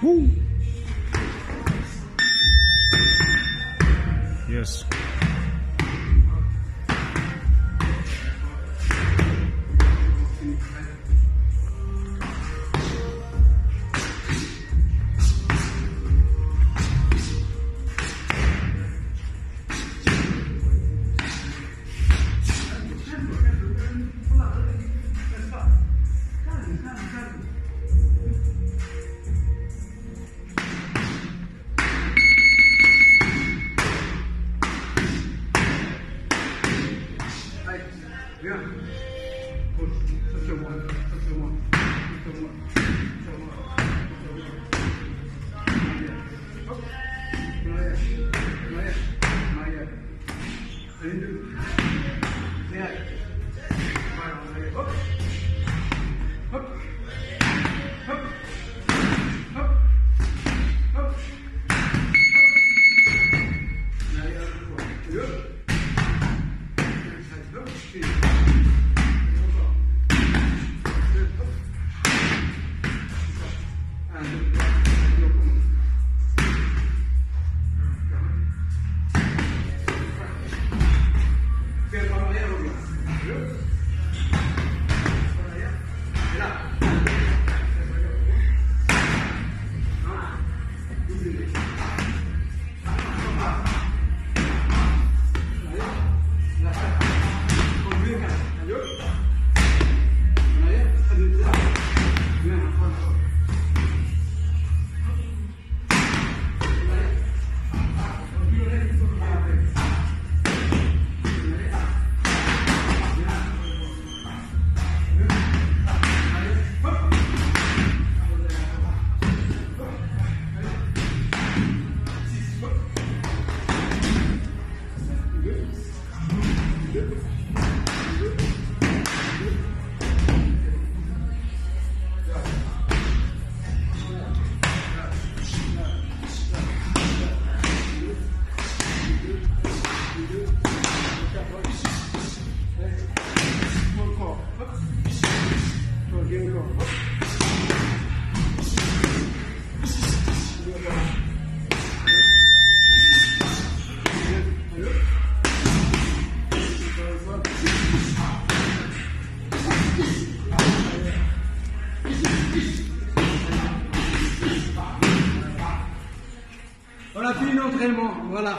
Woo. Yes. Into. Good. Latino vraiment, voilà.